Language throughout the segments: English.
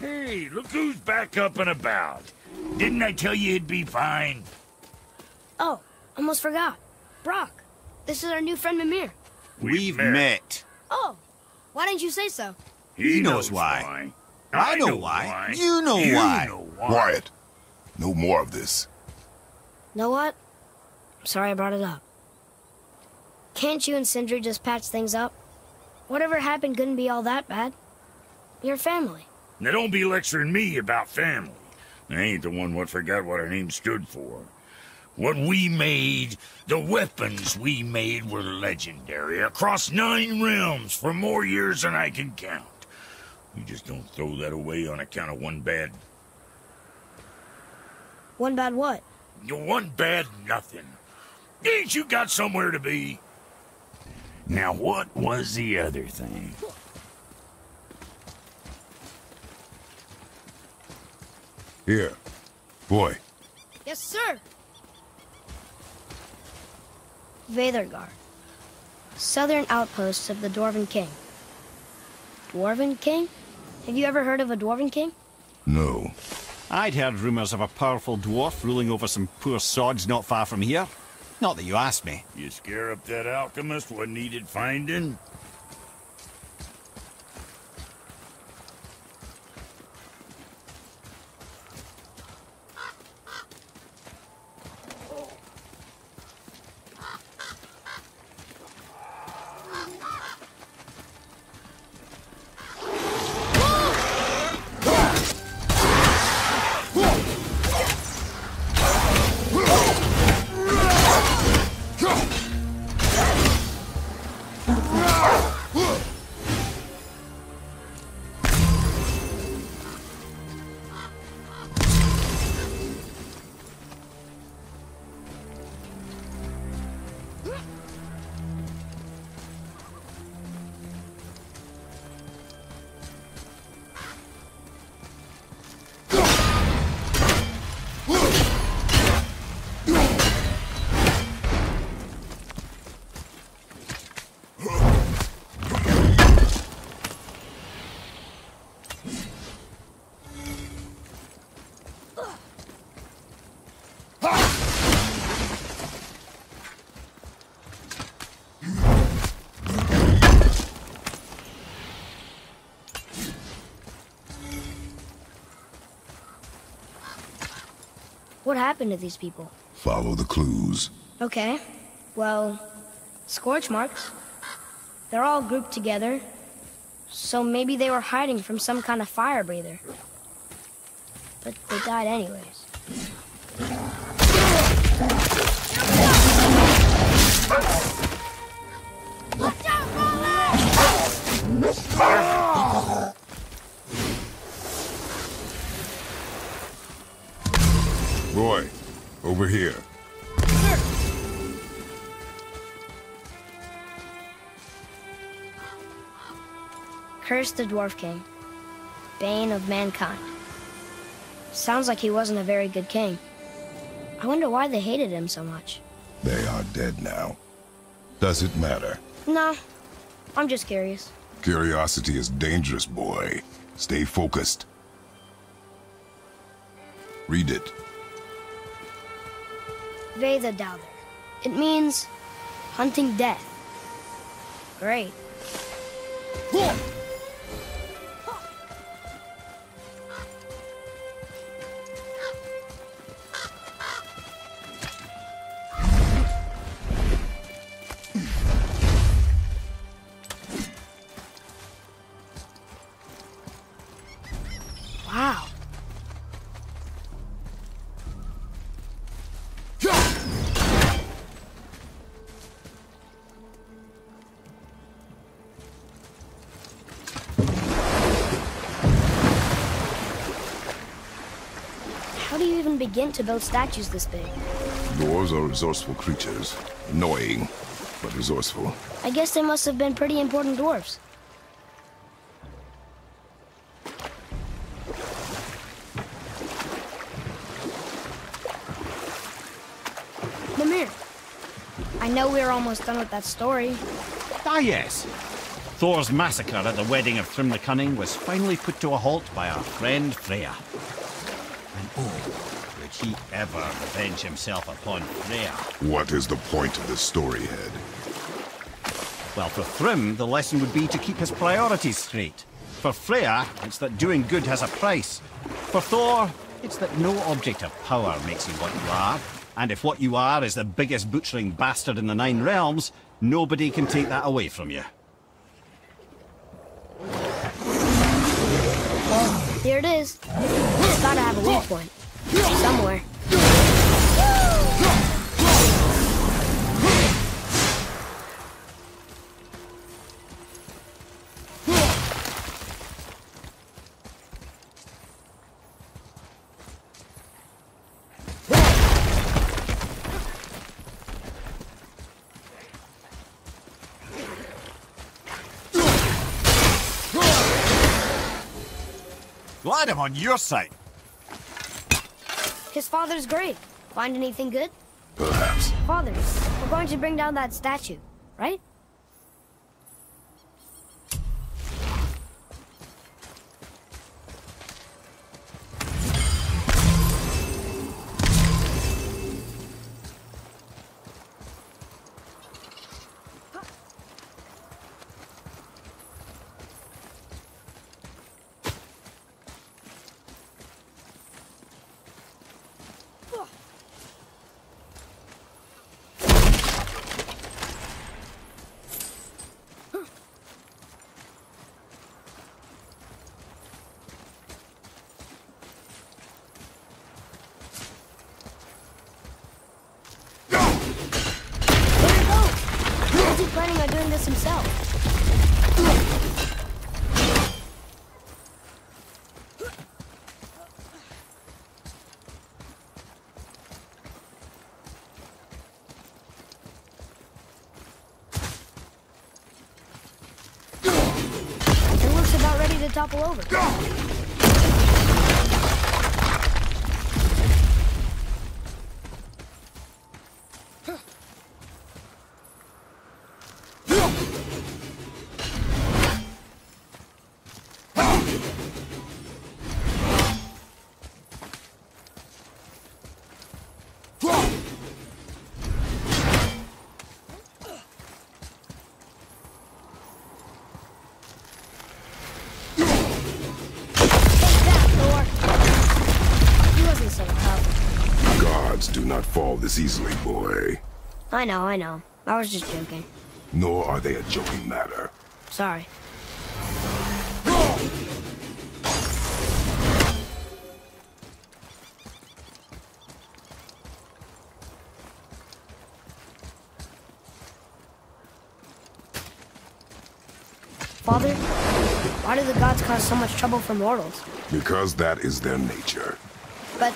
Hey, look who's back up and about. Didn't I tell you it'd be fine? Oh, almost forgot. Brok, this is our new friend Mimir. We've met. Oh, why didn't you say so? He, knows why. I know why. You know You why. know why. Quiet. No more of this. Know what? I'm sorry I brought it up. Can't you and Sindri just patch things up? Whatever happened couldn't be all that bad. You're family. Now don't be lecturing me about family. I ain't the one what forgot what our name stood for. What we made, the weapons we made were legendary across nine realms for more years than I can count. You just don't throw that away on account of one bad, One bad what? one bad nothing. Ain't you got somewhere to be? Now what was the other thing? Here. Boy, Yes, sir. Veithurgard. Southern outpost of the Dwarven King. Dwarven King? Have you ever heard of a Dwarven King? no. I'd heard rumours of a powerful dwarf ruling over some poor sods not far from here. Not that you asked me. You scare up that alchemist what needed finding? What happened to these people? Follow the clues. Okay. Well, scorch marks. They're all grouped together. So maybe they were hiding from some kind of fire breather. But they died anyways. Curse the Dwarf King. Bane of mankind. Sounds like he wasn't a very good king. I wonder why they hated him so much. They are dead now. Does it matter? No, I'm just curious. Curiosity is dangerous, boy. Stay focused. Read it. Veda Dowther. It means hunting death. Great. Begin to build statues this big? Dwarves are resourceful creatures. Annoying. but resourceful. I guess they must have been pretty important dwarves. Mimir, I know we're almost done with that story. Ah, yes. Thor's massacre at the wedding of Thrym the Cunning was finally put to a halt by our friend Freya. And oh, would he ever revenge himself upon Freya? What is the point of this story, Head? Well, for Thrym, the lesson would be to keep his priorities straight. For Freya, it's that doing good has a price. For Thor, it's that no object of power makes you what you are. And if what you are is the biggest butchering bastard in the Nine Realms, nobody can take that away from you. Here it is. It's gotta have a weak point. Somewhere. Glad I'm on your side. His father's grave. Find anything good? Perhaps. Father, we're going to bring down that statue, right? There it goes. Is he planning on doing this himself? It looks about ready to topple over. Take fall this easily, boy. I know, I know. I was just joking. Nor are they a joking matter. Sorry. Father, why do the gods cause so much trouble for mortals? Because that is their nature. But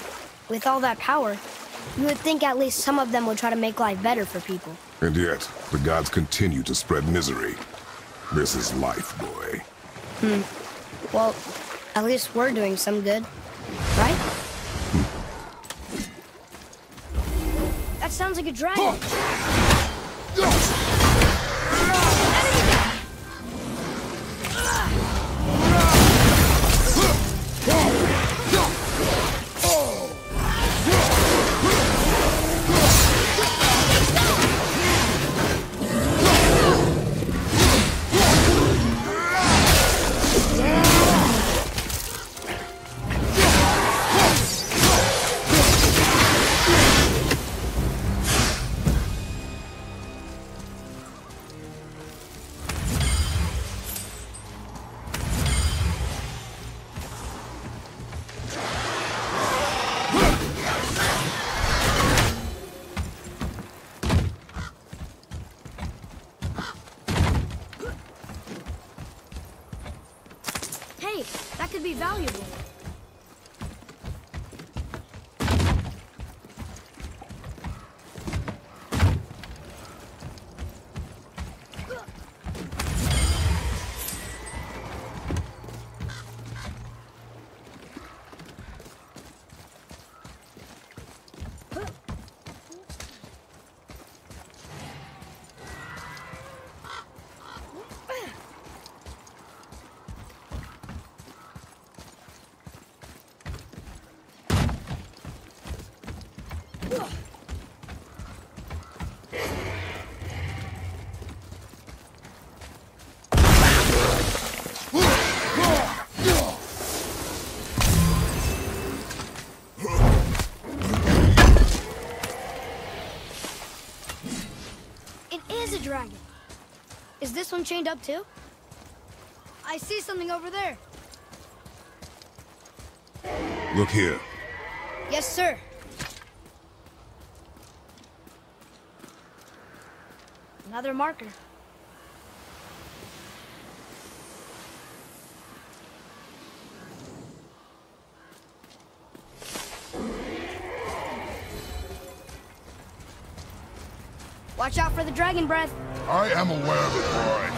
with all that power, you would think at least some of them would try to make life better for people. And yet, the gods continue to spread misery. This is life, boy. Hmm. Well, at least we're doing some good, right? That sounds like a dragon. That could be valuable. is a dragon. Is this one chained up too? I see something over there. Look here. Yes, sir. Another marker. Watch out for the dragon breath. I am aware of it, boy.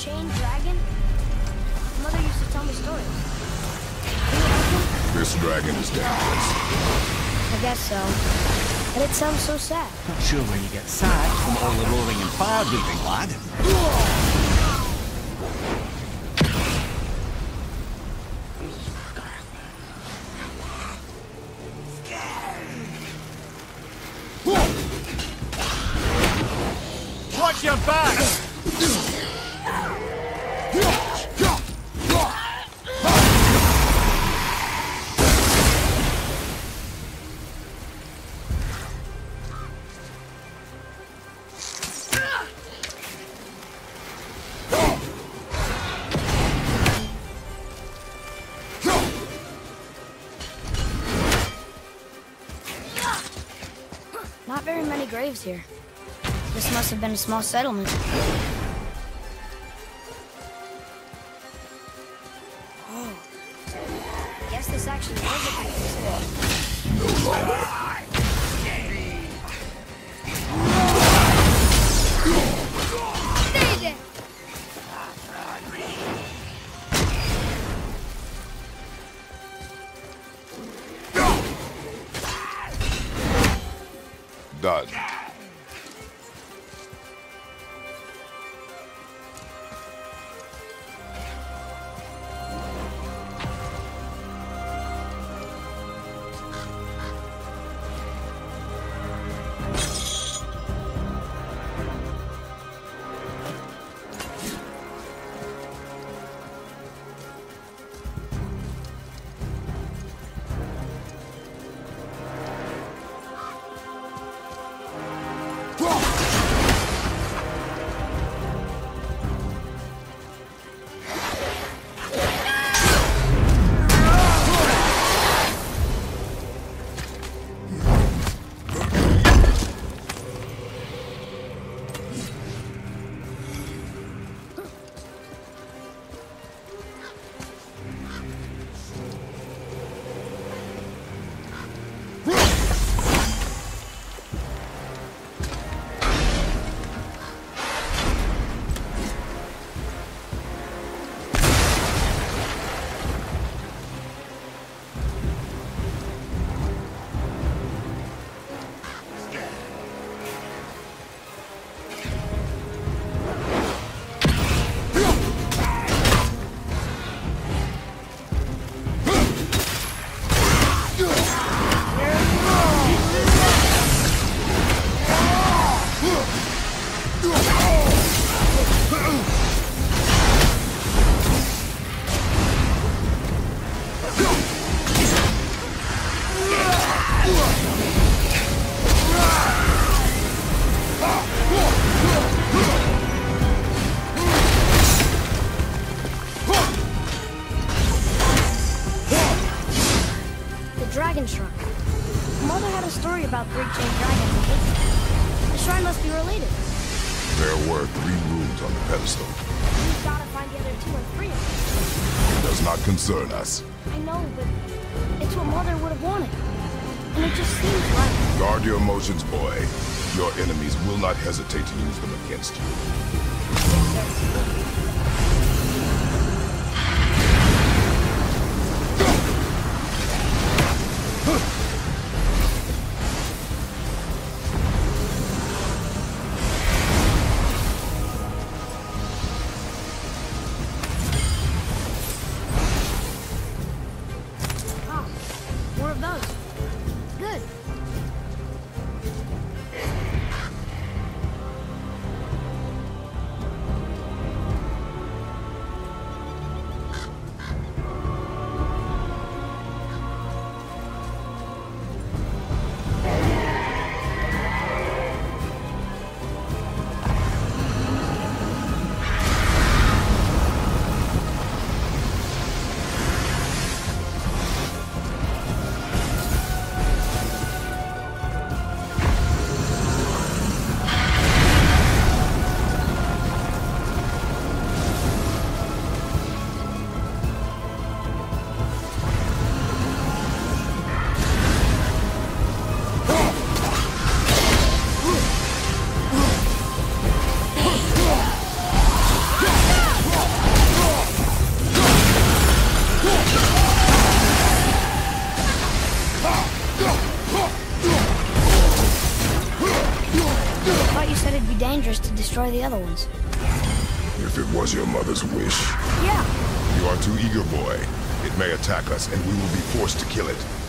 A chained dragon? Mother used to tell me stories. This dragon is dangerous. I guess so. But it sounds so sad. Not sure when you get sacked from all the roaring and fire breathing, lad. Graves here. This must have been a small settlement. Concern us. I know, but it's what Mother would have wanted. And it just seems right. Guard your emotions, boy. Your enemies will not hesitate to use them against you. it'd destroy the other ones. If it was your mother's wish. Yeah. You are too eager, boy. It may attack us, and we will be forced to kill it.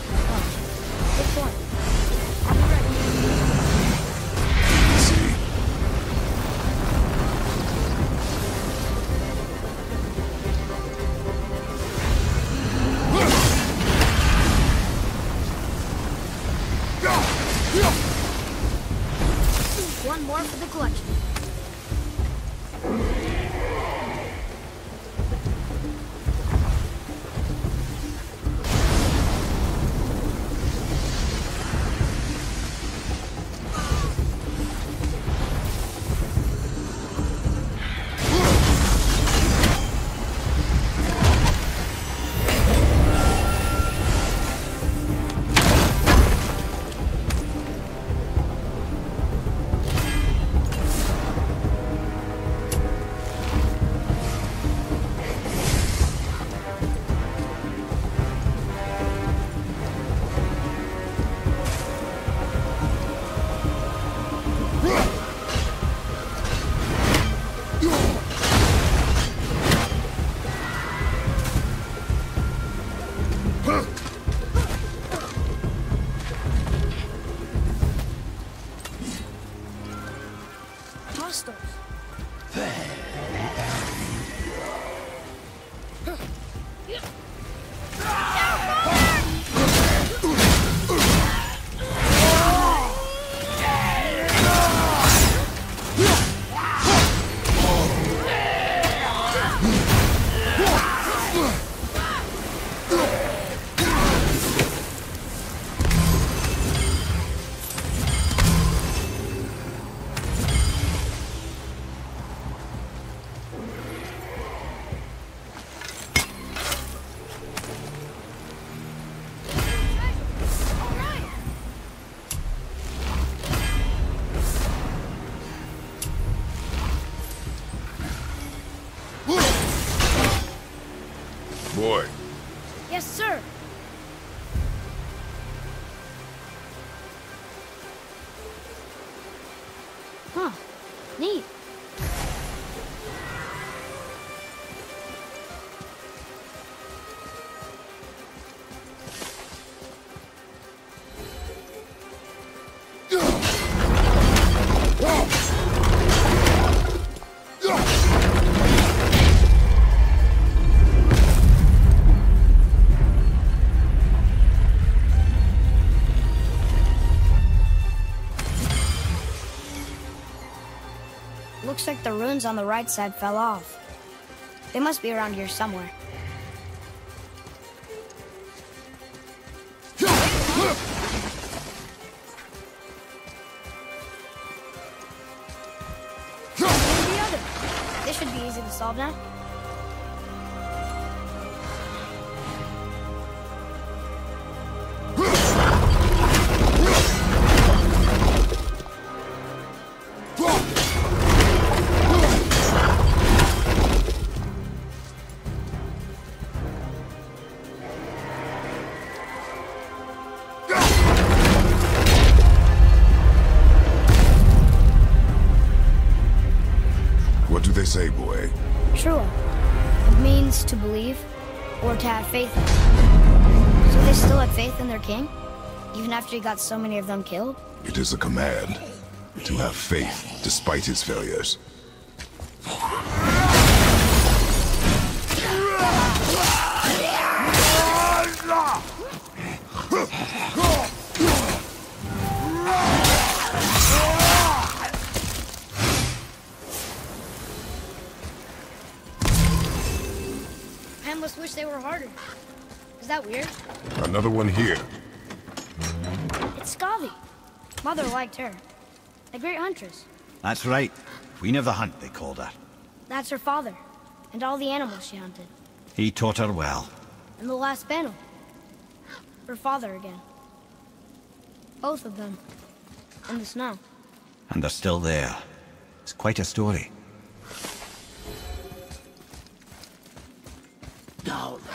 Looks like the runes on the right side fell off. They must be around here somewhere. This should be easy to solve now. Got so many of them killed? It is a command to have faith despite his failures. I almost wish they were harder. Is that weird? Another one here. It's Skadi. Mother liked her. A great huntress. That's right. Queen of the Hunt, they called her. That's her father. And all the animals she hunted. He taught her well. And the last panel. Her father again. Both of them. In the snow. And they're still there. It's quite a story. place.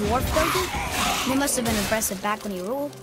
Dwarf it, they must have been impressive back when he ruled.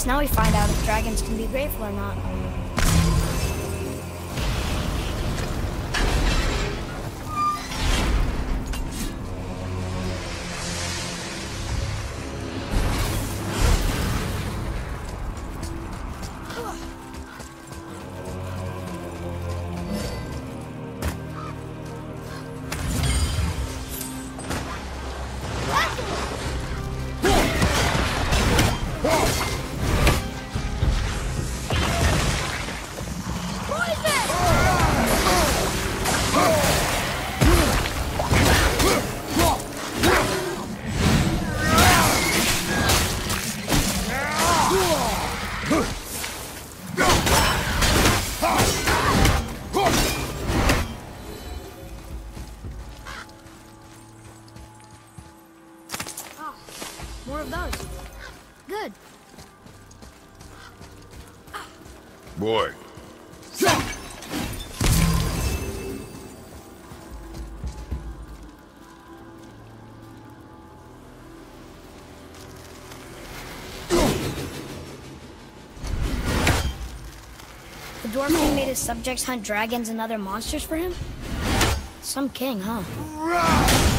Guess now we find out if dragons can be grateful or not. King made his subjects hunt dragons and other monsters for him? Some king, huh?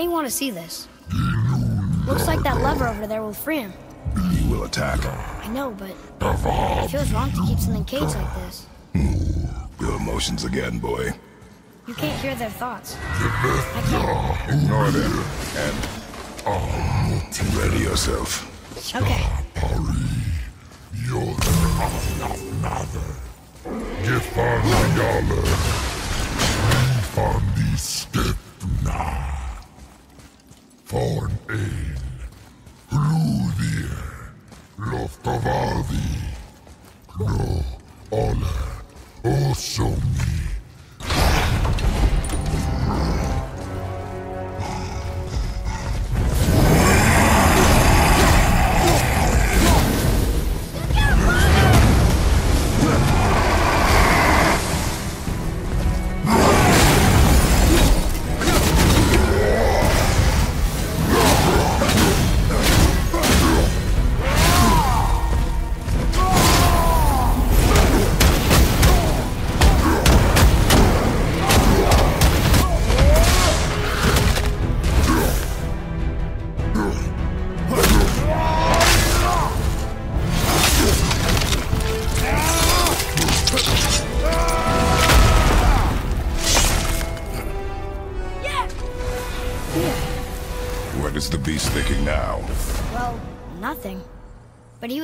May want to see this. Looks like that lever over there will free him. He will attack. I know, but it feels wrong to keep something caged like this. Your emotions again, boy. You can't hear their thoughts. I can't. Ignore them. And oh, ready yourself. Okay. Gefallene van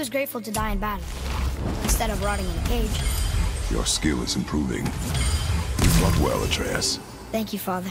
was grateful to die in battle, instead of rotting in a cage. Your skill is improving. You fought well, Atreus. Thank you, Father.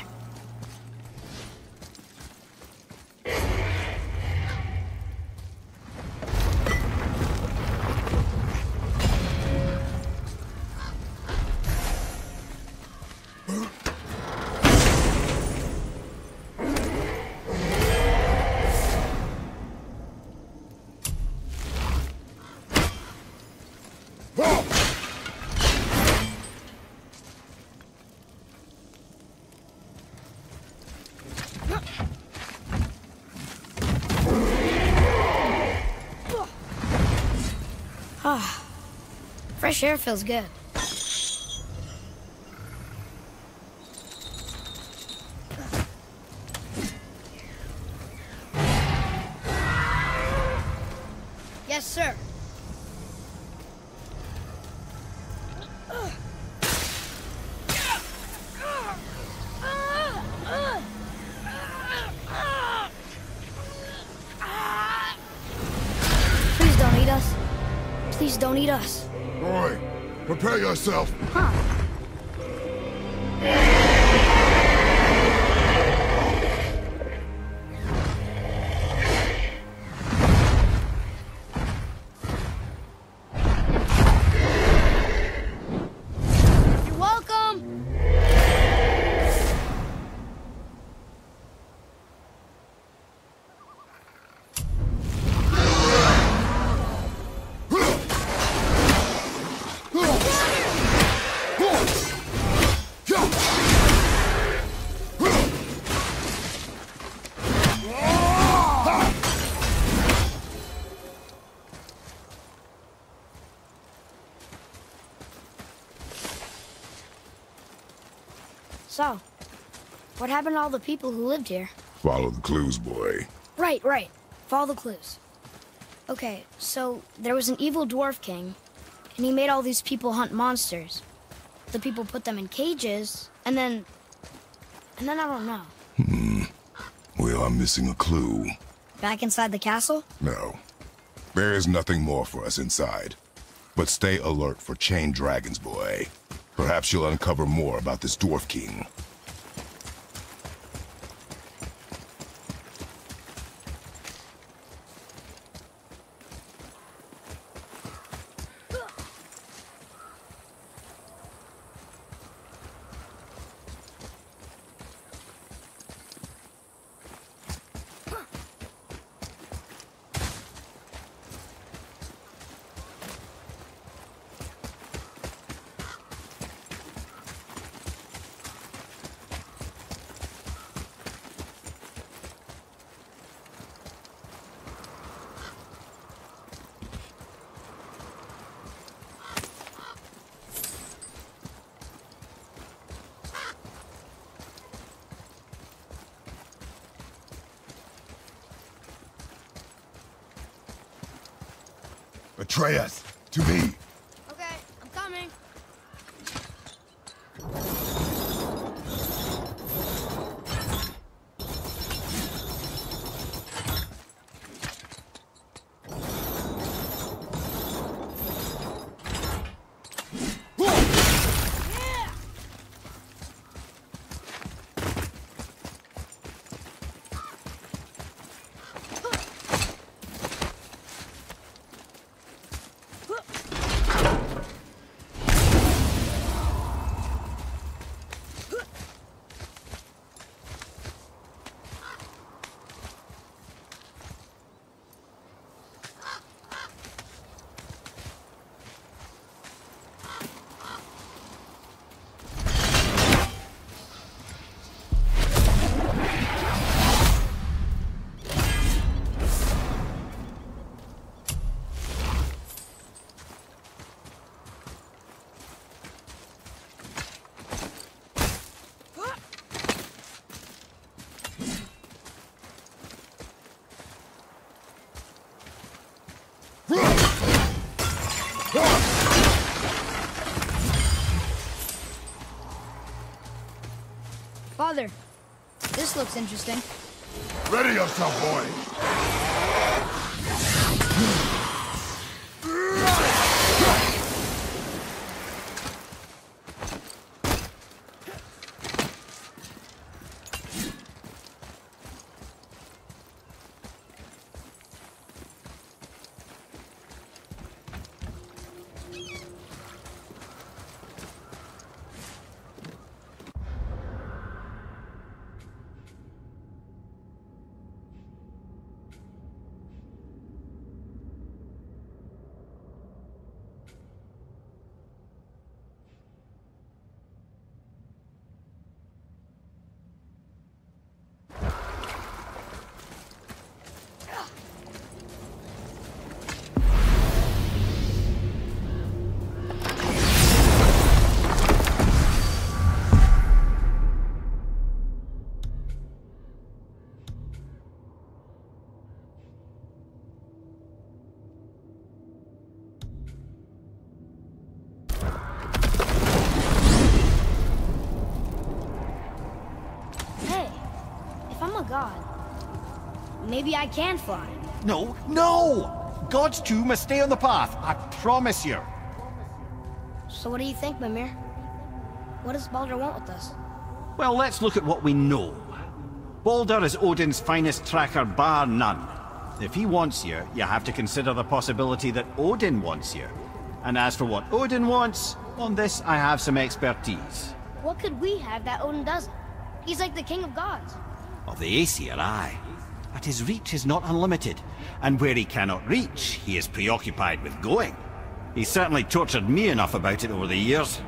Fresh air feels good. Please don't eat us. Roy, prepare yourself. You're So, what happened to all the people who lived here? Follow the clues, boy. Right, right. Follow the clues. Okay, so there was an evil dwarf king, and he made all these people hunt monsters. The people put them in cages, and then. And then I don't know. Hmm. We are missing a clue. Back inside the castle? No. There is nothing more for us inside. But stay alert for chained dragons, boy. Perhaps you'll uncover more about this dwarf king. Atreus, to me. Interesting. Ready yourself, boy. Maybe I can fly. No, no! Gods too must stay on the path, I promise you. So what do you think, Mimir? What does Baldur want with us? Well, let's look at what we know. Baldur is Odin's finest tracker, bar none. If he wants you, you have to consider the possibility that Odin wants you. And as for what Odin wants, on this I have some expertise. What could we have that Odin doesn't? He's like the king of gods. Of the Aesir, aye. But his reach is not unlimited, and where he cannot reach, he is preoccupied with going. He certainly tortured me enough about it over the years.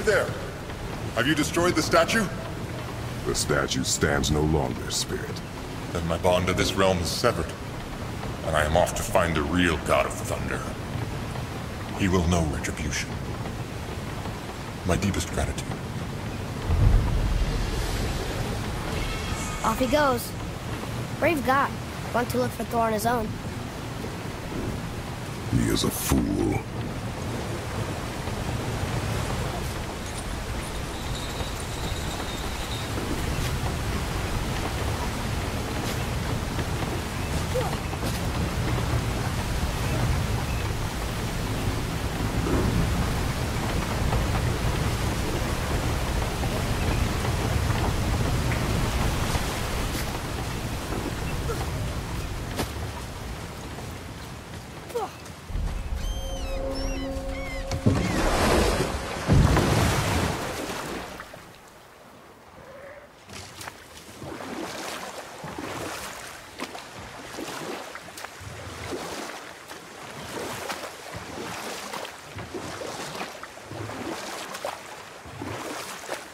You there? Have you destroyed the statue? The statue stands no longer, Spirit. Then my bond to this realm is severed. And I am off to find the real God of Thunder. He will know retribution. My deepest gratitude. Off he goes. Brave guy. Want to look for Thor on his own. He is a fool.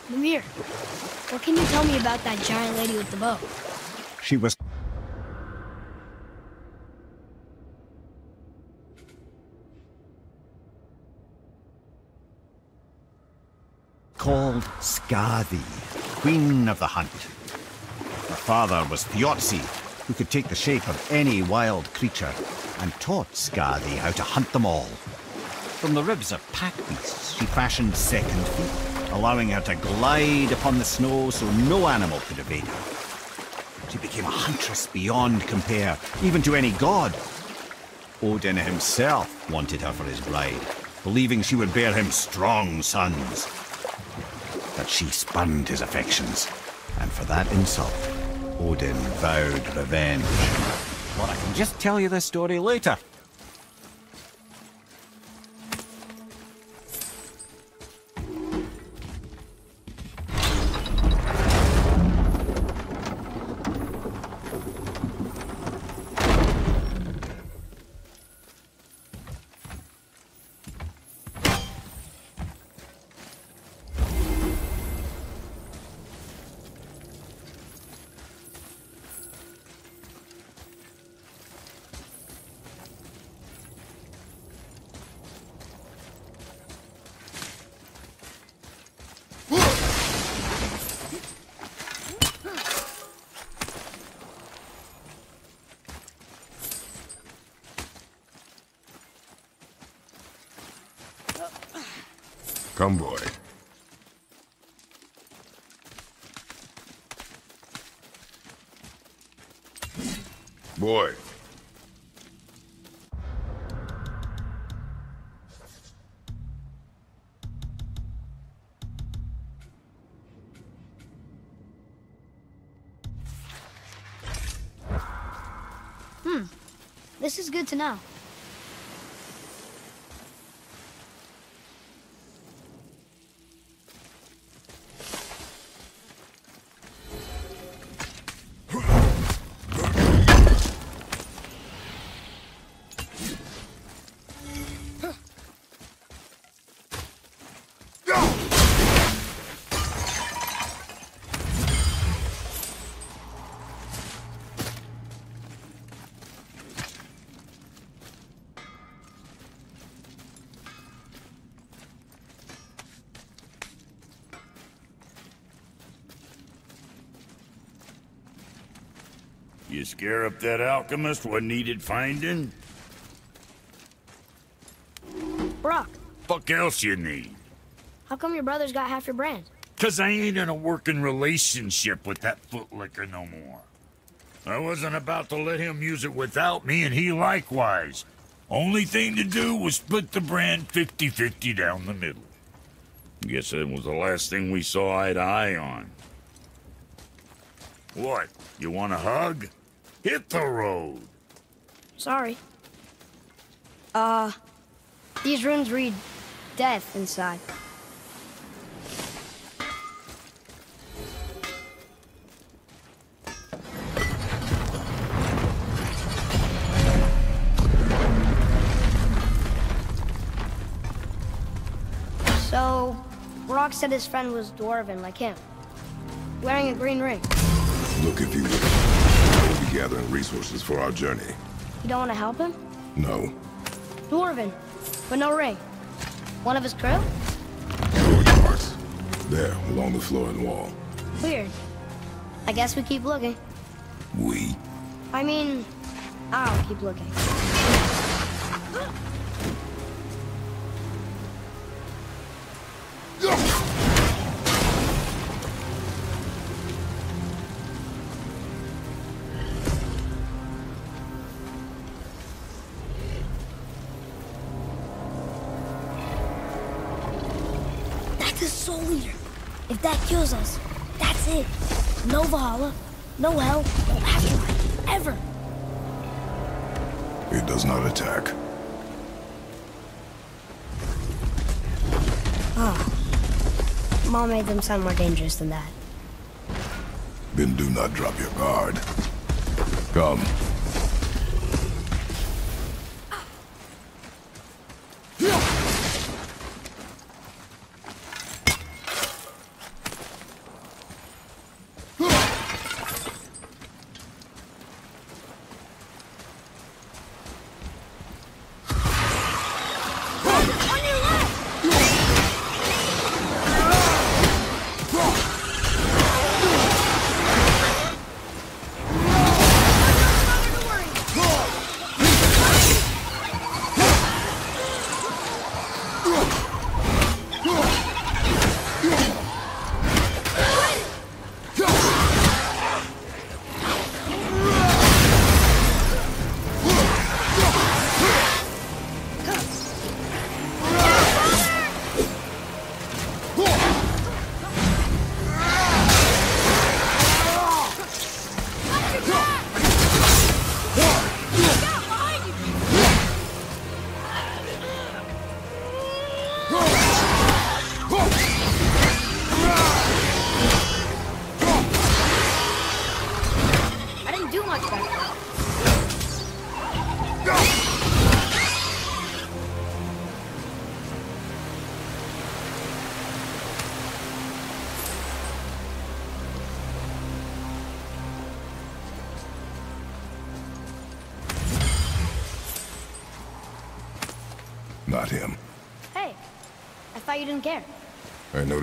Mimir, what can you tell me about that giant lady with the bow? She was called Skadi, Queen of the Hunt. Her father was Thiazi, who could take the shape of any wild creature, and taught Skadi how to hunt them all. From the ribs of pack beasts, she fashioned second feet, allowing her to glide upon the snow so no animal could evade her. She became a huntress beyond compare, even to any god. Odin himself wanted her for his bride, believing she would bear him strong sons. But she spurned his affections, and for that insult, Odin vowed revenge. But I can just tell you this story later. This is good to know. You scare up that alchemist what needed finding? Brok, Fuck else you need? how come your brother's got half your brand? Cause I ain't in a working relationship with that footlicker no more. I wasn't about to let him use it without me, and he likewise. Only thing to do was split the brand 50-50 down the middle. Guess that was the last thing we saw eye to eye on. What? You want a hug? Hit the road. Sorry. Uh, these runes read death inside. So, Brok said his friend was dwarven like him, wearing a green ring. Look if you will. We'll be gathering resources for our journey. You don't want to help him? No. Dwarven, but no ring. One of his crew? Storage marks. There, along the floor and wall. Weird. I guess we keep looking. We? I mean, I'll keep looking. No hell, no afterlife, ever. It does not attack. Oh. Mom made them sound more dangerous than that. Then do not drop your guard. Come.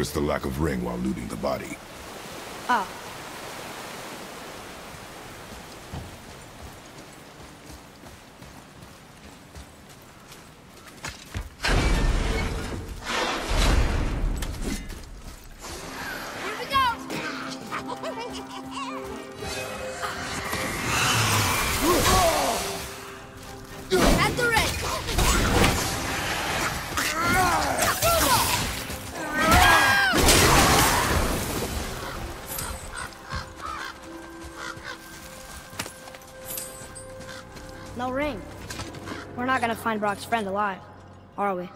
Noticed the lack of ring while looting the body. Gonna find Brok's friend alive, are we?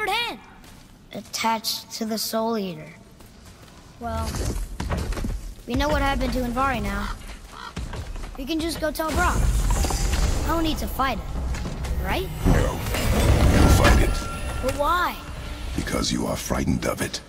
Severed hand! Attached to the Soul Eater. Well, we know what happened to Andvari now. We can just go tell Brok. No need to fight it, right? no. You fight it, But why? because you are frightened of it.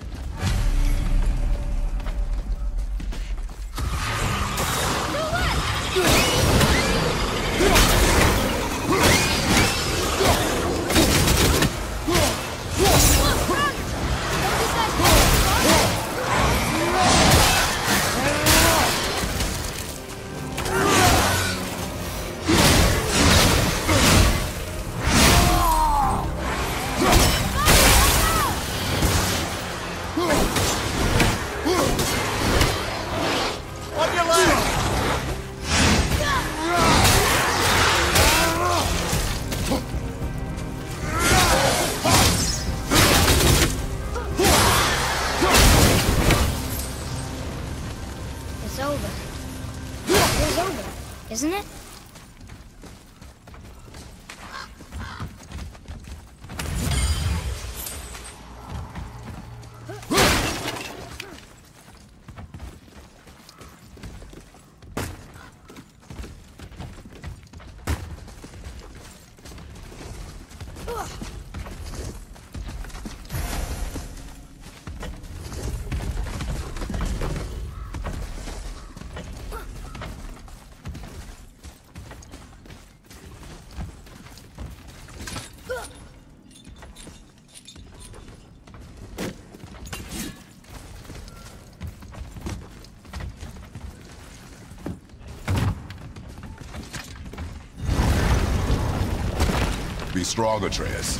Be strong, Atreus.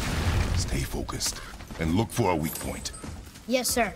Stay focused, and look for a weak point. Yes, sir.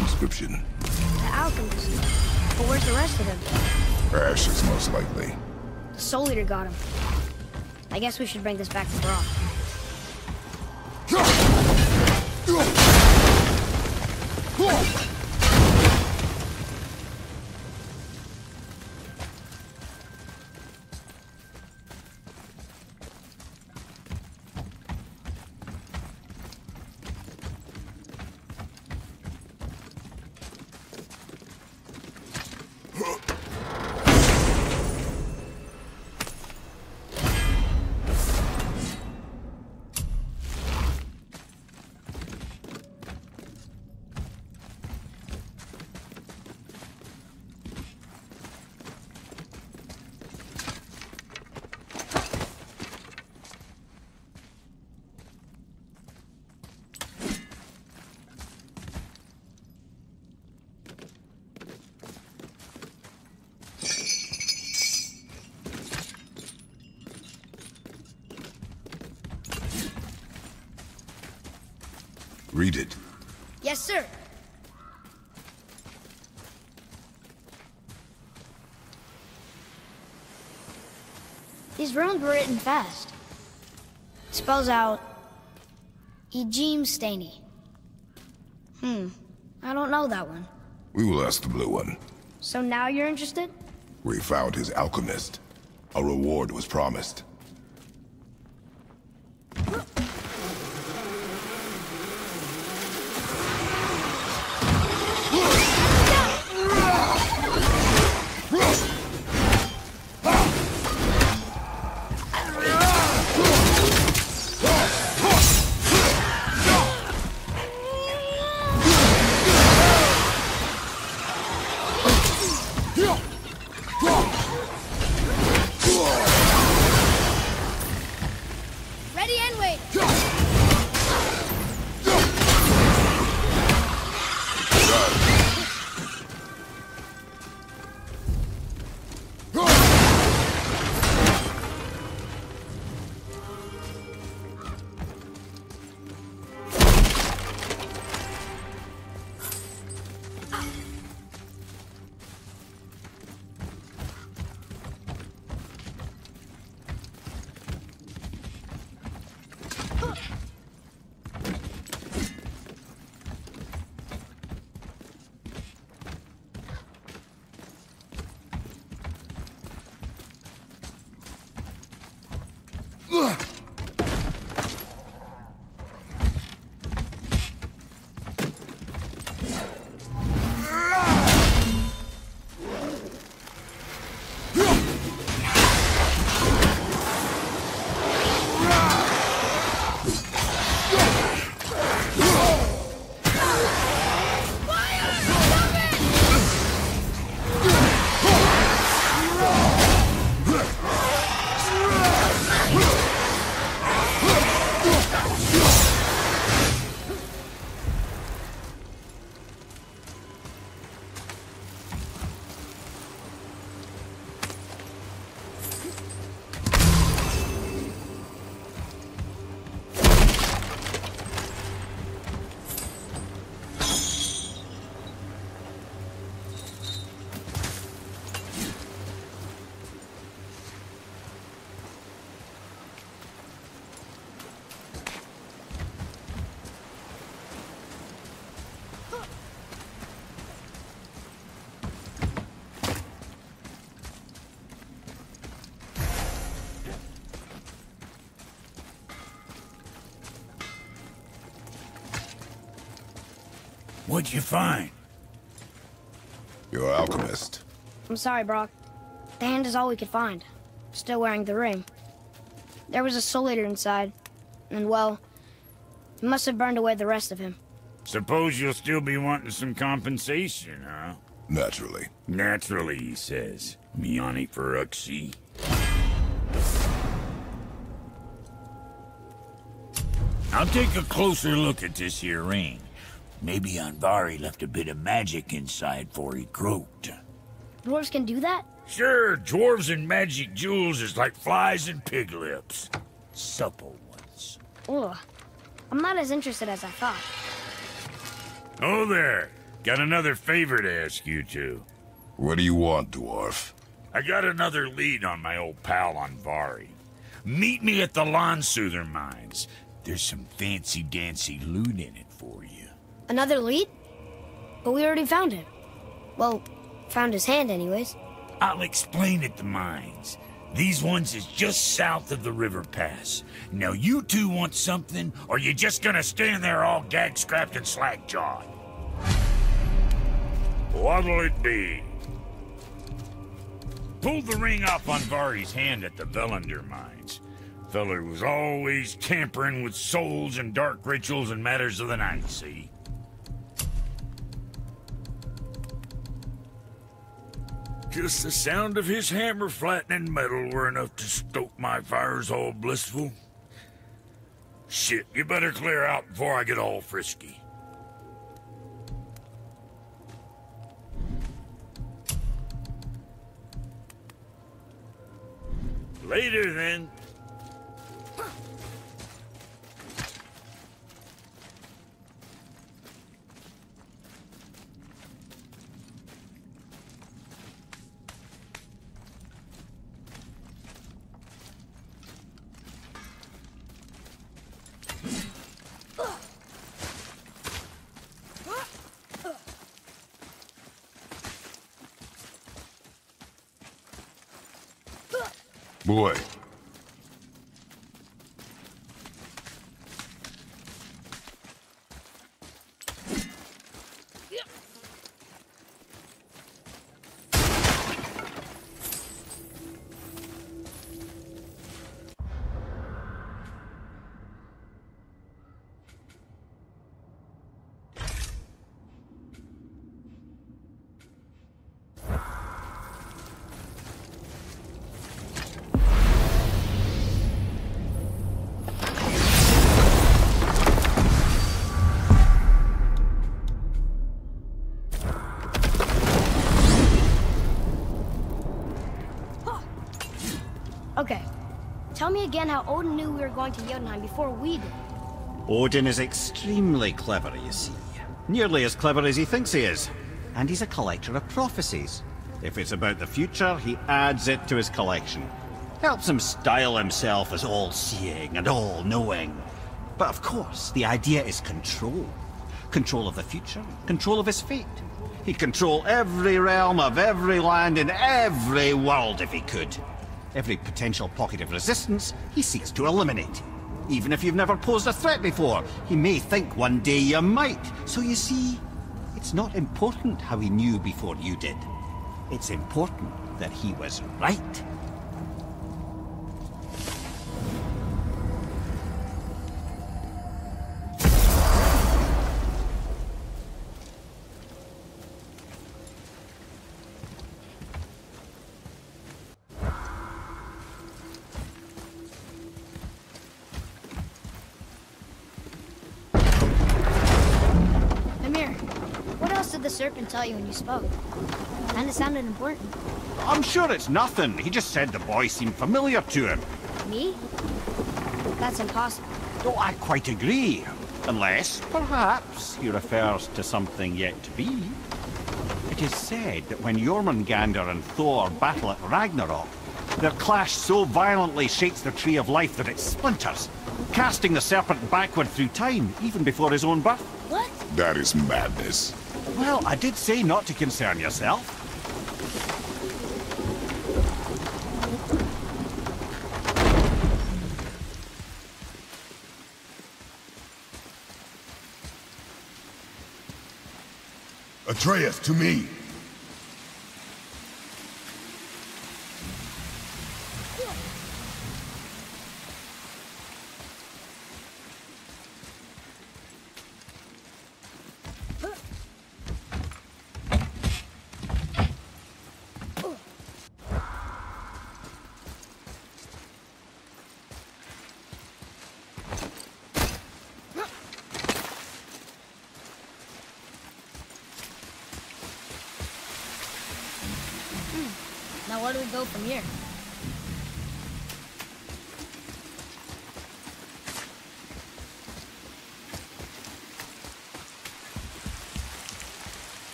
The alchemist. But where's the rest of them? Ashes, most likely. The Soul Eater got him. I guess we should bring this back to Brok. It. Yes, sir. These runes were written fast. It spells out Ejim Staney. Hmm, I don't know that one. We will ask the blue one. So now you're interested? We found his alchemist. A reward was promised. What'd you find? Your alchemist. I'm sorry, Brok. The hand is all we could find. Still wearing the ring. There was a soul eater inside, and well, it must have burned away the rest of him. Suppose you'll still be wanting some compensation, huh? Naturally. Naturally, he says. Miani Feruxi. I'll take a closer look at this here ring. Maybe Andvari left a bit of magic inside for he croaked. Dwarves can do that? Sure, dwarves and magic jewels is like flies and pig lips. Supple ones. Ugh. I'm not as interested as I thought. Oh there. Got another favor to ask you two. What do you want, dwarf? I got another lead on my old pal Andvari. Meet me at the Landsuther Mines. There's some fancy-dancy loot in it for you. Another lead? But we already found him. Well, found his hand anyways. I'll explain at the mines. These ones is just south of the river pass. Now you two want something, or you just gonna stand there all gag-scrapped and slack-jawed? What'll it be? Pulled the ring off Andvari's hand at the Velander mines. Feller was always tampering with souls and dark rituals and matters of the night, see? Just the sound of his hammer flattening metal were enough to stoke my fires all blissful. Shit, you better clear out before I get all frisky. Later, then. Boy, Tell me again how Odin knew we were going to Jotunheim before we did. Odin is extremely clever, you see. Nearly as clever as he thinks he is. And he's a collector of prophecies. If it's about the future, he adds it to his collection. Helps him style himself as all-seeing and all-knowing. But of course, the idea is control. Control of the future, control of his fate. He'd control every realm of every land in every world if he could. Every potential pocket of resistance, he seeks to eliminate. Even if you've never posed a threat before, he may think one day you might. So you see, it's not important how he knew before you did. It's important that he was right. Did the serpent tell you when you spoke? Kinda sounded important. I'm sure it's nothing. He just said the boy seemed familiar to him. Me? That's impossible. Oh, I quite agree. Unless, perhaps, he refers to something yet to be. It is said that when Jormungandr and Thor battle at Ragnarok, their clash so violently shakes the Tree of Life that it splinters, casting the serpent backward through time, even before his own birth. What? that is madness. Well, I did say not to concern yourself. Atreus, to me! Hmm. Now where do we go from here?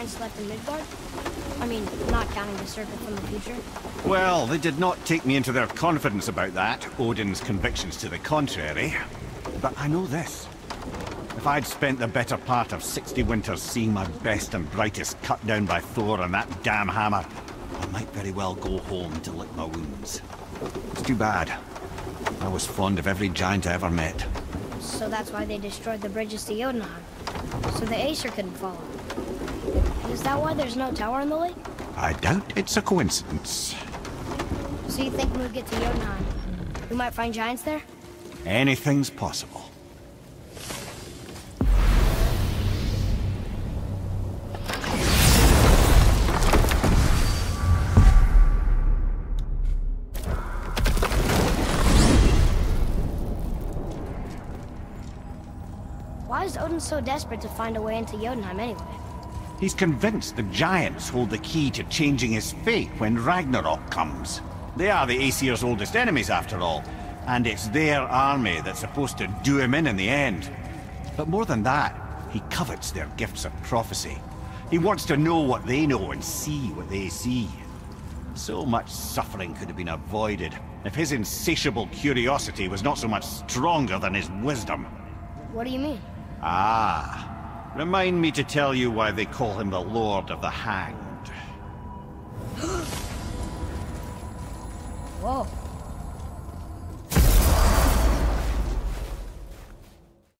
giants left in Midgard? I mean, not counting the serpent from the future. Well, they did not take me into their confidence about that, Odin's convictions to the contrary. But I know this. If I'd spent the better part of 60 winters seeing my best and brightest cut down by Thor and that damn hammer, I might very well go home to lick my wounds. It's too bad. I was fond of every giant I ever met. So that's why they destroyed the bridges to Jotunheim. So the Aesir couldn't follow. Is that why there's no tower in the lake? I doubt it's a coincidence. So you think when we get to Jotunheim, we might find giants there? Anything's possible. Why is Odin so desperate to find a way into Jotunheim anyway? He's convinced the giants hold the key to changing his fate when Ragnarok comes. They are the Aesir's oldest enemies, after all, and it's their army that's supposed to do him in in the end. But more than that, he covets their gifts of prophecy. He wants to know what they know and see what they see. So much suffering could have been avoided if his insatiable curiosity was not so much stronger than his wisdom. What do you mean? Ah. Remind me to tell you why they call him the Lord of the Hanged. Whoa.